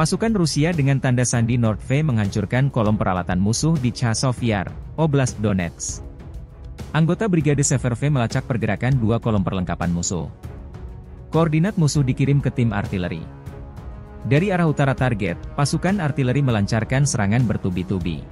Pasukan Rusia dengan tanda sandi Nordve menghancurkan kolom peralatan musuh di Chasov Yar, Oblast Donetsk. Anggota Brigade Severve melacak pergerakan dua kolom perlengkapan musuh. Koordinat musuh dikirim ke tim artileri. Dari arah utara target, pasukan artileri melancarkan serangan bertubi-tubi.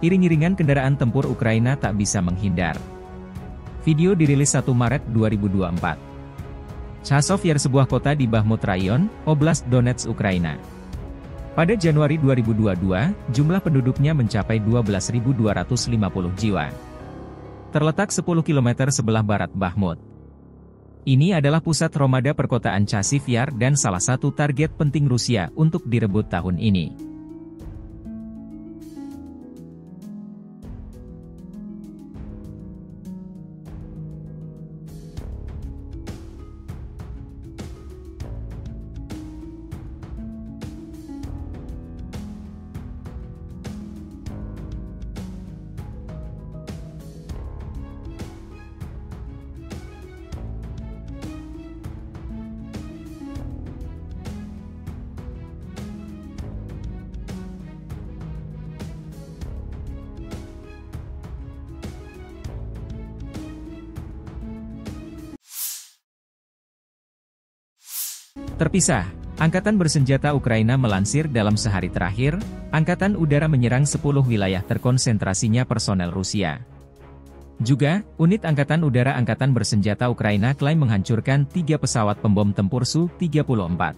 Iring-iringan kendaraan tempur Ukraina tak bisa menghindar. Video dirilis 1 Maret 2024. Chasov Yar sebuah kota di Bahmut Rayon, Oblast Donetsk, Ukraina. Pada Januari 2022, jumlah penduduknya mencapai 12.250 jiwa. Terletak 10 km sebelah barat Bahmut. Ini adalah pusat Romada perkotaan Chasiv Yar dan salah satu target penting Rusia untuk direbut tahun ini. Terpisah, Angkatan Bersenjata Ukraina melansir dalam sehari terakhir, Angkatan Udara menyerang 10 wilayah terkonsentrasinya personel Rusia. Juga, unit Angkatan Udara Angkatan Bersenjata Ukraina klaim menghancurkan tiga pesawat pembom tempur Su-34.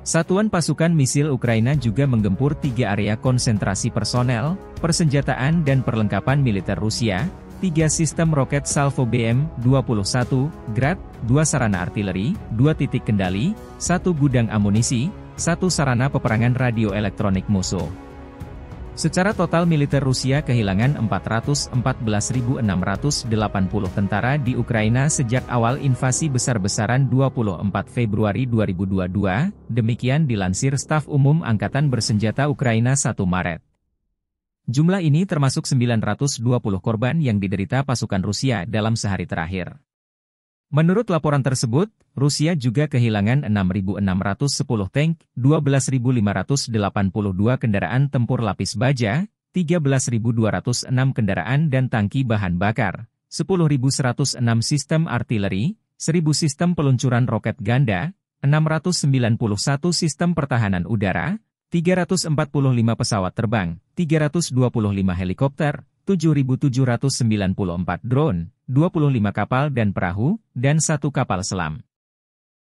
Satuan pasukan misil Ukraina juga menggempur tiga area konsentrasi personel, persenjataan dan perlengkapan militer Rusia, 3 sistem roket Salvo BM-21, Grad, 2 sarana artileri, 2 titik kendali, 1 gudang amunisi, 1 sarana peperangan radio elektronik musuh. Secara total militer Rusia kehilangan 414.680 tentara di Ukraina sejak awal invasi besar-besaran 24 Februari 2022, demikian dilansir Staf Umum Angkatan Bersenjata Ukraina 1 Maret. Jumlah ini termasuk 920 korban yang diderita pasukan Rusia dalam sehari terakhir. Menurut laporan tersebut, Rusia juga kehilangan 6.610 tank, 12.582 kendaraan tempur lapis baja, 13.206 kendaraan dan tangki bahan bakar, 10.106 sistem artileri, 1.000 sistem peluncuran roket ganda, 691 sistem pertahanan udara, 345 pesawat terbang, 325 helikopter, 7.794 drone, 25 kapal dan perahu, dan satu kapal selam.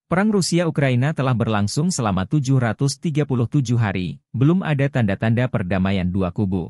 Perang Rusia-Ukraina telah berlangsung selama 737 hari, belum ada tanda-tanda perdamaian dua kubu.